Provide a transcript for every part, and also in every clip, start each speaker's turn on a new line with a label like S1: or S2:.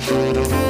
S1: Música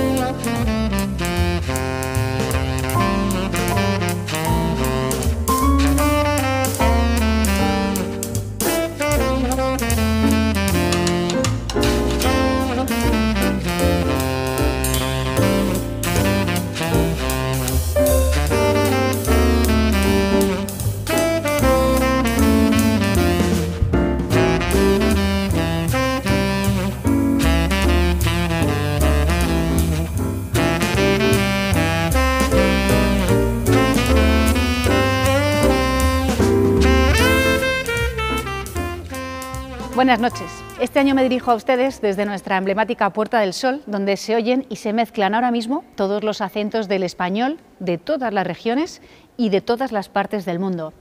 S1: Buenas noches. Este año me dirijo a ustedes desde nuestra emblemática Puerta del Sol, donde se oyen y se mezclan ahora mismo todos los acentos del español de todas las regiones y de todas las partes del mundo.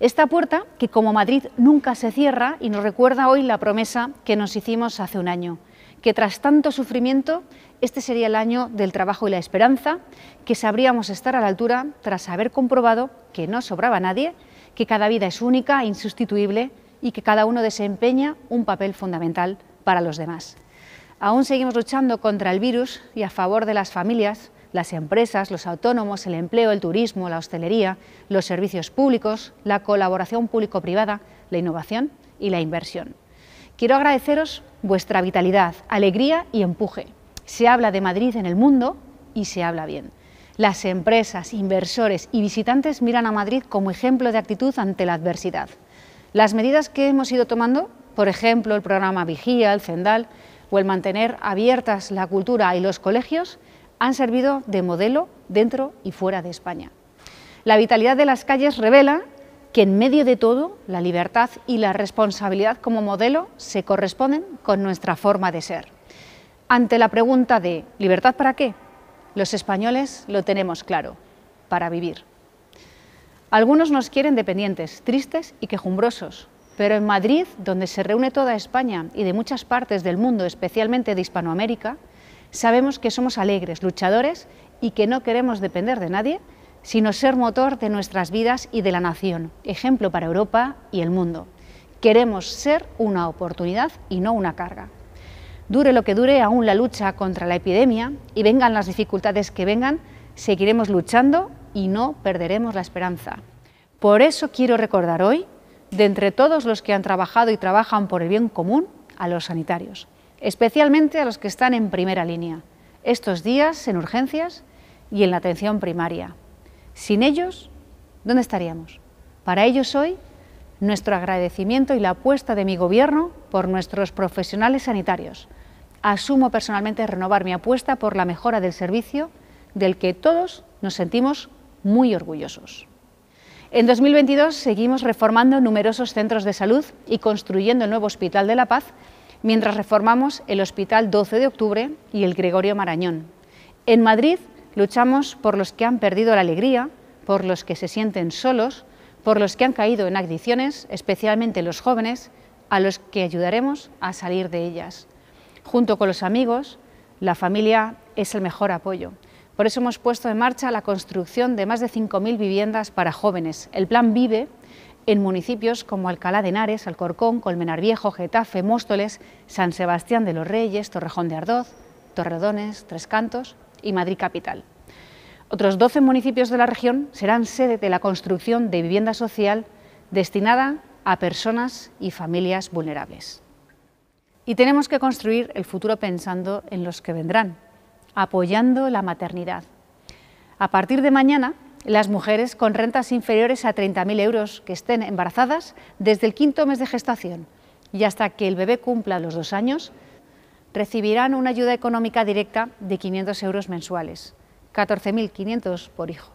S1: Esta puerta, que como Madrid nunca se cierra y nos recuerda hoy la promesa que nos hicimos hace un año, que tras tanto sufrimiento, este sería el año del trabajo y la esperanza, que sabríamos estar a la altura tras haber comprobado que no sobraba nadie, que cada vida es única e insustituible y que cada uno desempeña un papel fundamental para los demás. Aún seguimos luchando contra el virus y a favor de las familias, las empresas, los autónomos, el empleo, el turismo, la hostelería, los servicios públicos, la colaboración público-privada, la innovación y la inversión. Quiero agradeceros vuestra vitalidad, alegría y empuje. Se habla de Madrid en el mundo y se habla bien. Las empresas, inversores y visitantes miran a Madrid como ejemplo de actitud ante la adversidad. Las medidas que hemos ido tomando, por ejemplo, el programa Vigía, el CENDAL o el mantener abiertas la cultura y los colegios, han servido de modelo dentro y fuera de España. La vitalidad de las calles revela que en medio de todo la libertad y la responsabilidad como modelo se corresponden con nuestra forma de ser. Ante la pregunta de ¿libertad para qué? Los españoles lo tenemos claro, para vivir. Algunos nos quieren dependientes, tristes y quejumbrosos, pero en Madrid, donde se reúne toda España y de muchas partes del mundo, especialmente de Hispanoamérica, sabemos que somos alegres, luchadores y que no queremos depender de nadie, sino ser motor de nuestras vidas y de la nación, ejemplo para Europa y el mundo. Queremos ser una oportunidad y no una carga. Dure lo que dure aún la lucha contra la epidemia y vengan las dificultades que vengan, seguiremos luchando y no perderemos la esperanza. Por eso quiero recordar hoy, de entre todos los que han trabajado y trabajan por el bien común, a los sanitarios, especialmente a los que están en primera línea, estos días en urgencias y en la atención primaria. Sin ellos, ¿dónde estaríamos? Para ellos hoy, nuestro agradecimiento y la apuesta de mi Gobierno por nuestros profesionales sanitarios. Asumo personalmente renovar mi apuesta por la mejora del servicio del que todos nos sentimos muy orgullosos. En 2022 seguimos reformando numerosos centros de salud y construyendo el nuevo Hospital de la Paz, mientras reformamos el Hospital 12 de Octubre y el Gregorio Marañón. En Madrid luchamos por los que han perdido la alegría, por los que se sienten solos, por los que han caído en adicciones, especialmente los jóvenes, a los que ayudaremos a salir de ellas. Junto con los amigos, la familia es el mejor apoyo. Por eso hemos puesto en marcha la construcción de más de 5.000 viviendas para jóvenes. El plan Vive en municipios como Alcalá de Henares, Alcorcón, Colmenar Viejo, Getafe, Móstoles, San Sebastián de los Reyes, Torrejón de Ardoz, Torredones, Tres Cantos y Madrid Capital. Otros 12 municipios de la región serán sede de la construcción de vivienda social destinada a personas y familias vulnerables. Y tenemos que construir el futuro pensando en los que vendrán, apoyando la maternidad. A partir de mañana, las mujeres con rentas inferiores a 30.000 euros que estén embarazadas desde el quinto mes de gestación y hasta que el bebé cumpla los dos años, recibirán una ayuda económica directa de 500 euros mensuales, 14.500 por hijo.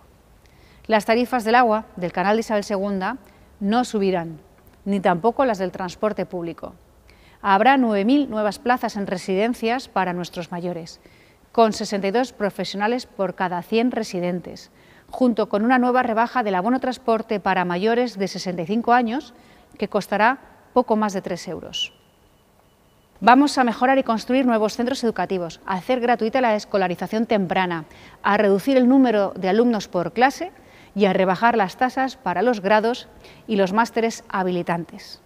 S1: Las tarifas del agua del canal de Isabel II no subirán, ni tampoco las del transporte público. Habrá 9.000 nuevas plazas en residencias para nuestros mayores con 62 profesionales por cada 100 residentes, junto con una nueva rebaja del abono transporte para mayores de 65 años, que costará poco más de 3 euros. Vamos a mejorar y construir nuevos centros educativos, a hacer gratuita la escolarización temprana, a reducir el número de alumnos por clase y a rebajar las tasas para los grados y los másteres habilitantes.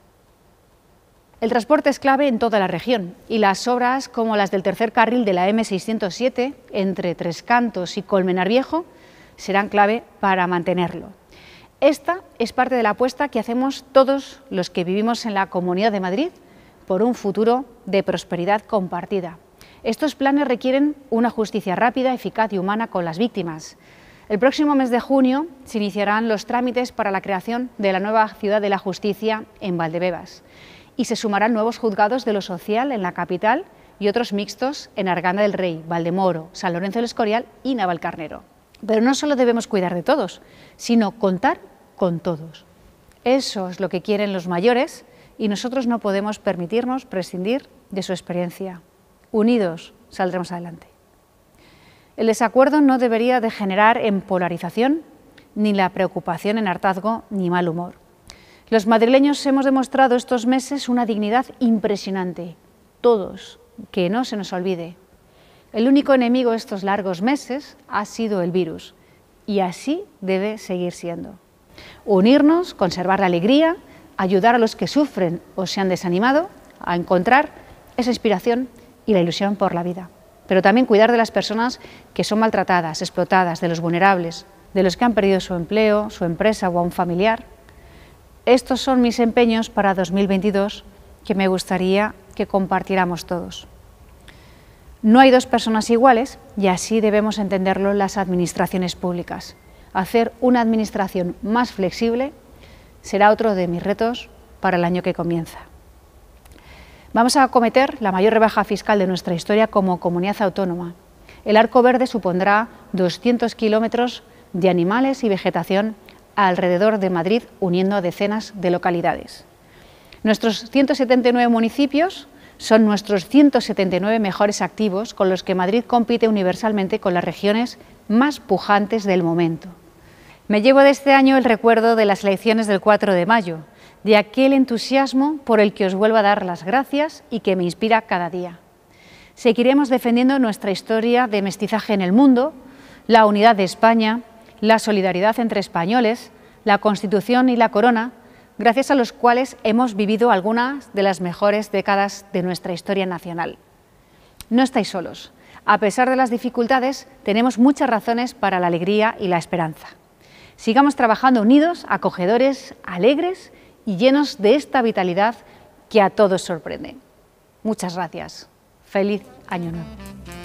S1: El transporte es clave en toda la región y las obras como las del tercer carril de la M607 entre Tres Cantos y Colmenar Viejo serán clave para mantenerlo. Esta es parte de la apuesta que hacemos todos los que vivimos en la Comunidad de Madrid por un futuro de prosperidad compartida. Estos planes requieren una justicia rápida, eficaz y humana con las víctimas. El próximo mes de junio se iniciarán los trámites para la creación de la nueva Ciudad de la Justicia en Valdebebas y se sumarán nuevos juzgados de lo social en la capital y otros mixtos en Arganda del Rey, Valdemoro, San Lorenzo del Escorial y Navalcarnero. Pero no solo debemos cuidar de todos, sino contar con todos. Eso es lo que quieren los mayores y nosotros no podemos permitirnos prescindir de su experiencia. Unidos saldremos adelante. El desacuerdo no debería degenerar en polarización, ni la preocupación en hartazgo ni mal humor. Los madrileños hemos demostrado estos meses una dignidad impresionante, todos, que no se nos olvide. El único enemigo estos largos meses ha sido el virus y así debe seguir siendo. Unirnos, conservar la alegría, ayudar a los que sufren o se han desanimado a encontrar esa inspiración y la ilusión por la vida. Pero también cuidar de las personas que son maltratadas, explotadas, de los vulnerables, de los que han perdido su empleo, su empresa o a un familiar estos son mis empeños para 2022 que me gustaría que compartiéramos todos. No hay dos personas iguales y así debemos entenderlo las administraciones públicas. Hacer una administración más flexible será otro de mis retos para el año que comienza. Vamos a acometer la mayor rebaja fiscal de nuestra historia como comunidad autónoma. El arco verde supondrá 200 kilómetros de animales y vegetación alrededor de Madrid, uniendo a decenas de localidades. Nuestros 179 municipios son nuestros 179 mejores activos con los que Madrid compite universalmente con las regiones más pujantes del momento. Me llevo de este año el recuerdo de las elecciones del 4 de mayo, de aquel entusiasmo por el que os vuelvo a dar las gracias y que me inspira cada día. Seguiremos defendiendo nuestra historia de mestizaje en el mundo, la unidad de España, la solidaridad entre españoles, la Constitución y la Corona, gracias a los cuales hemos vivido algunas de las mejores décadas de nuestra historia nacional. No estáis solos. A pesar de las dificultades, tenemos muchas razones para la alegría y la esperanza. Sigamos trabajando unidos, acogedores, alegres y llenos de esta vitalidad que a todos sorprende. Muchas gracias. Feliz Año Nuevo.